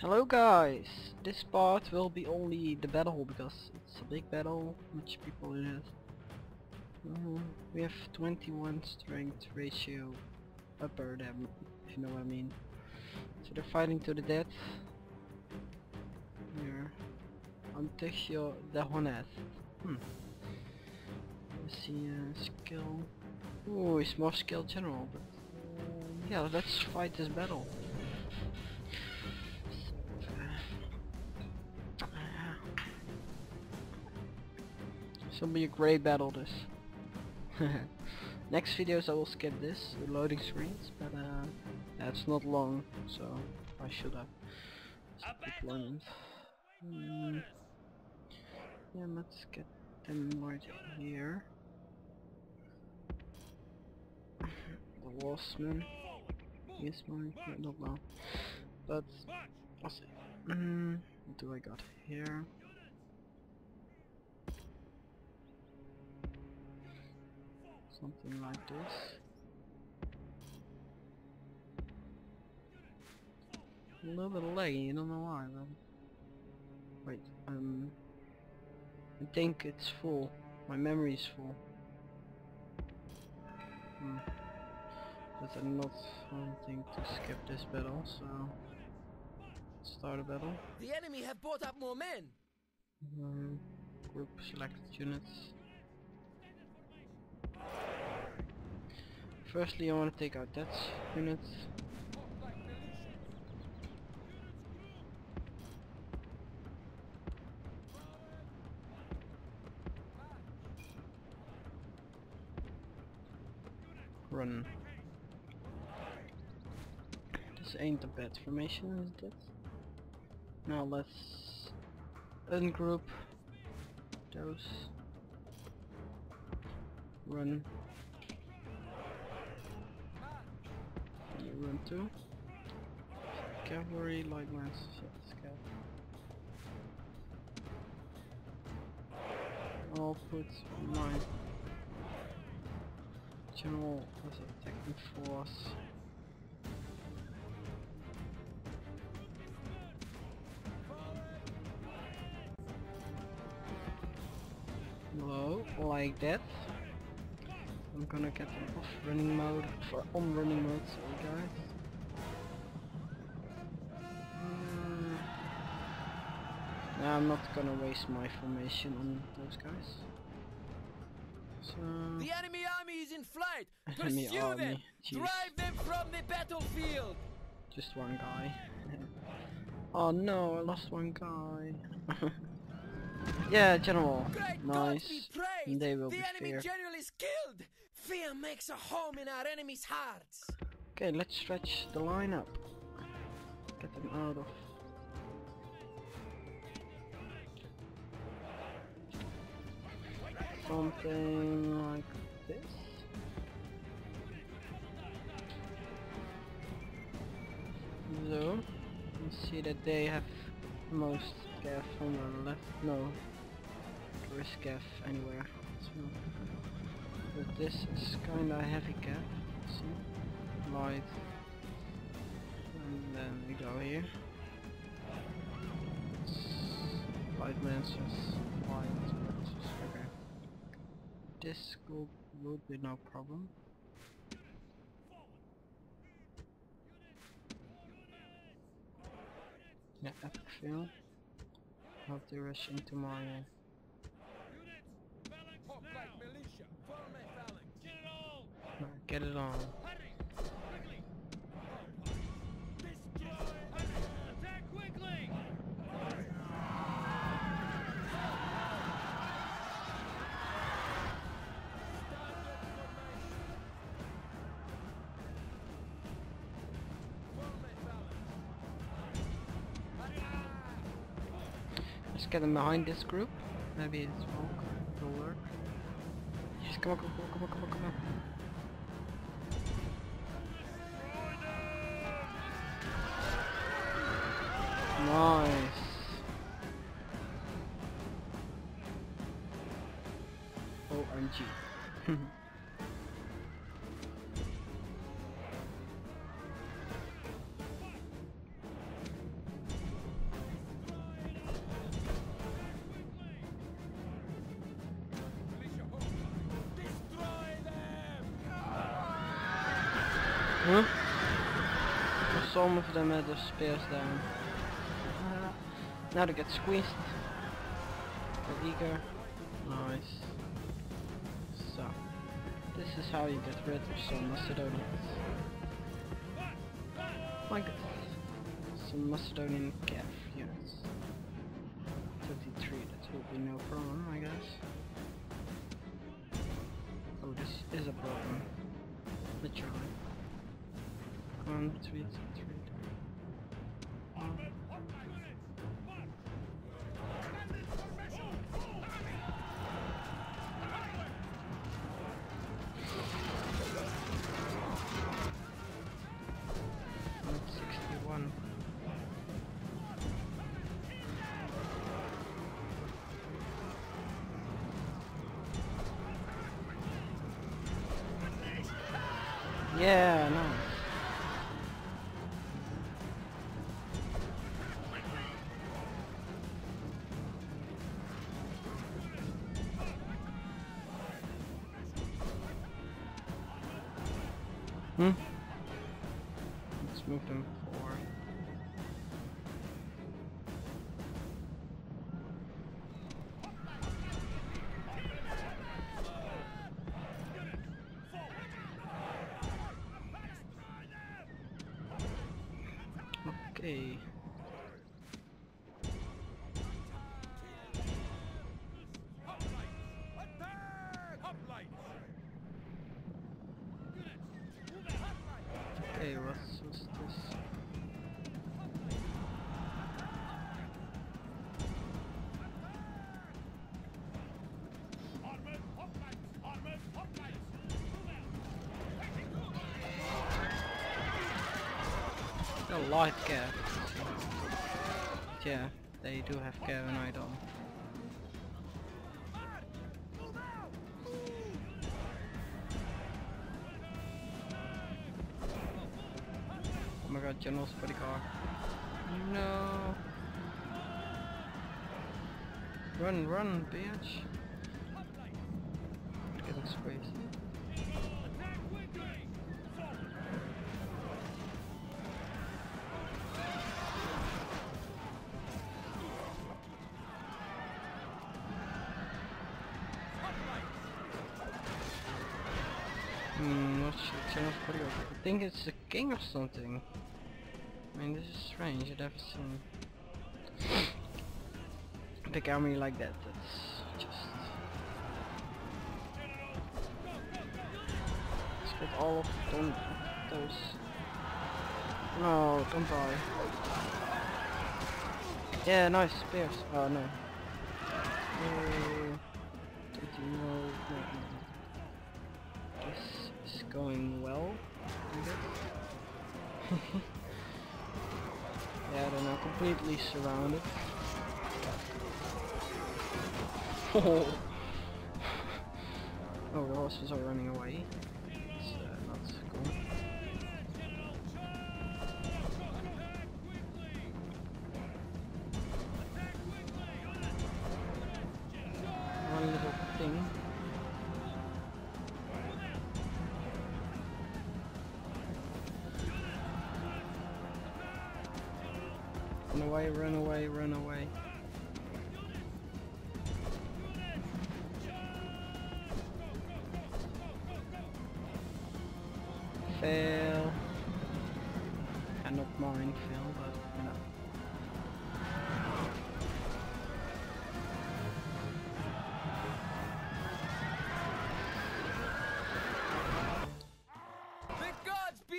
Hello guys! This part will be only the battle because it's a big battle, much people it. Uh, we have 21 strength ratio upper them, if you know what I mean. So they're fighting to the death. Here. Antixio de Honest. Hmm. Let's see uh, skill. Ooh, he's more skilled general, but uh, yeah, let's fight this battle. Will be a great battle this. Next videos I will skip this, the loading screens, but uh, that's not long, so I should have deployment. Mm. Yeah, let's get them right here. The Wasman. Yes, my not well. But I'll see. Mm, what do I got here? Something like this. A little bit laggy, I don't know why though. Wait, um I think it's full. My memory is full. Hmm. But I'm not wanting to skip this battle, so start a battle. The enemy have brought up more men. Um, group selected units. Firstly, I want to take out that unit. Run. This ain't a bad formation, is it? Now let's ungroup those. Run. Run too. Cavalry, light lance, scout. I'll put my general as attacking force. Low, like that. I'm gonna get an off running mode for on running mode, sorry guys. Mm. Nah, I'm not gonna waste my formation on those guys. So The enemy army is in flight. Pursue them. jeez. Drive them from the battlefield. just one guy. oh no, I lost one guy. yeah, general. Great Nice. They will the be enemy feared. general is killed. Fear makes a home in our enemies' hearts. Okay, let's stretch the line up. Get them out of. Something like this. So, you see that they have most cav on the left. No, there is cav anywhere. So, but this is kinda heavy cav. See? light and then we go here light lancers light lancers okay this will, will be no problem yeah epic fail have to rush into my uh, get it on Let's get them behind this group. Maybe it's will, work. Yes, come on, come on, come on, come on, come on. Nice. OMG. Huh? Some of them had their spears down. Now they get squeezed. They're eager. Nice. So, this is how you get rid of some Macedonians. Like this. Some Macedonian cav units. 33, that will be no problem, I guess. Oh, this is a problem. Literally. Come on, retreat, retreat. Yeah, nice. Hmm? Let's move them Okay, Light cav. Yeah, they do have cav and I don't. Oh my god, General's the car. No. Run, run, bitch. Getting squeezed. I think it's a king or something. I mean, this is strange. I've never seen a big army like that. That's just. Let's get all of them, those. No, don't die. Yeah, nice spears. Oh no. Uh? No, no, no. Going well. Yeah, they're now completely surrounded. Oh, oh the horses are running away. Away, run away, run away. Fail. Cannot mine fail, but you know.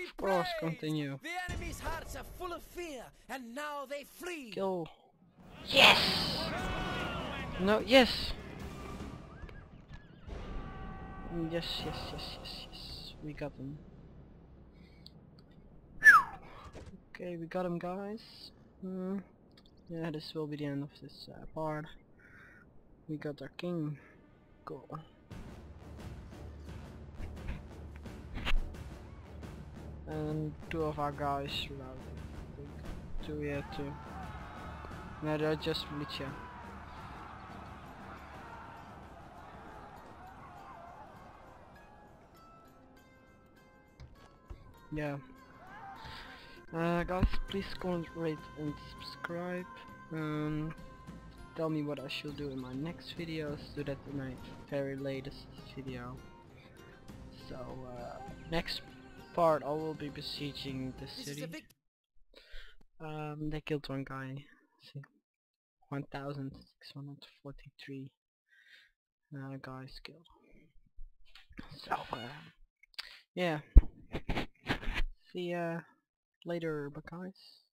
Of course, continue. The hearts are full of fear, and now they flee. Kill. Yes! No, yes! Mm, Yes, yes, yes, yes, yes. We got them. Okay, we got them, guys. Hmm. Yeah, this will be the end of this uh, part. We got our king. Cool. And two of our guys routed. I think. Two, yeah, two. No, they're just militia. yeah. Uh, guys, please comment, rate, and subscribe. Um, tell me what I should do in my next videos. Do that in my very latest video. So, uh, next part I will be besieging the city. Um, they killed one guy. See, 1,643 uh, guys killed. So, uh, yeah. See ya later, bye guys.